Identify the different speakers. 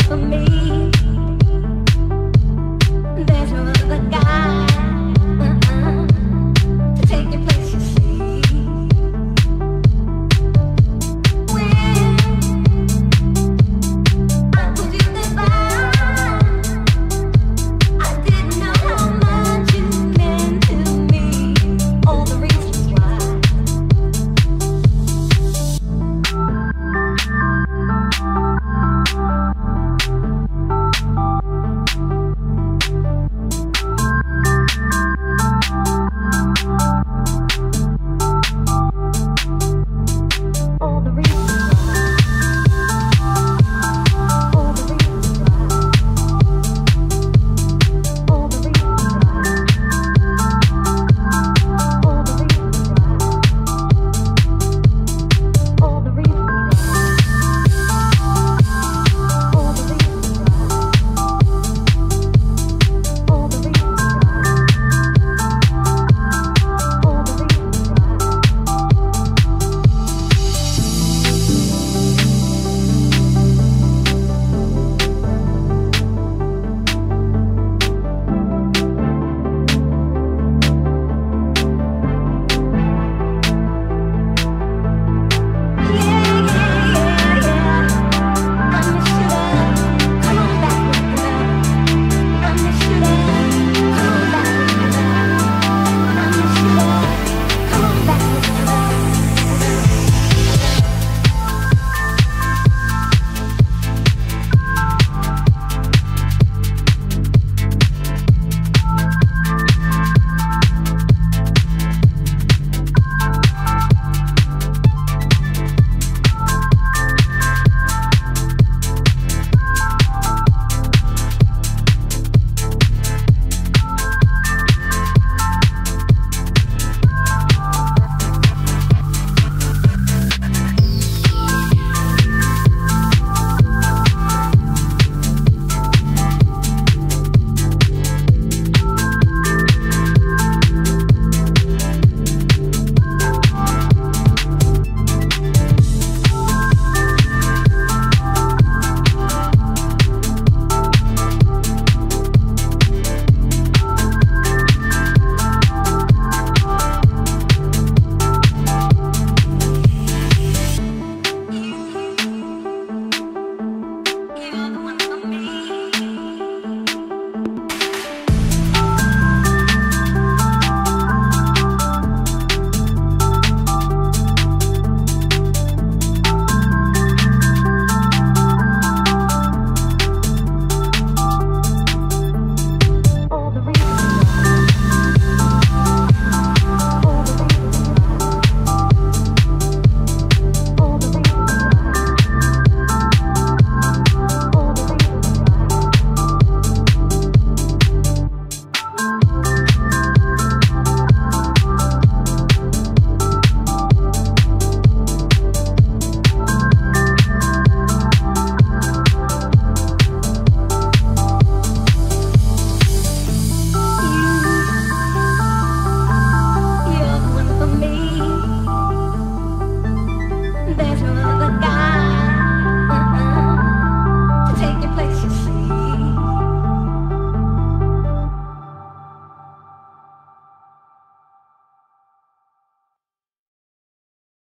Speaker 1: for me.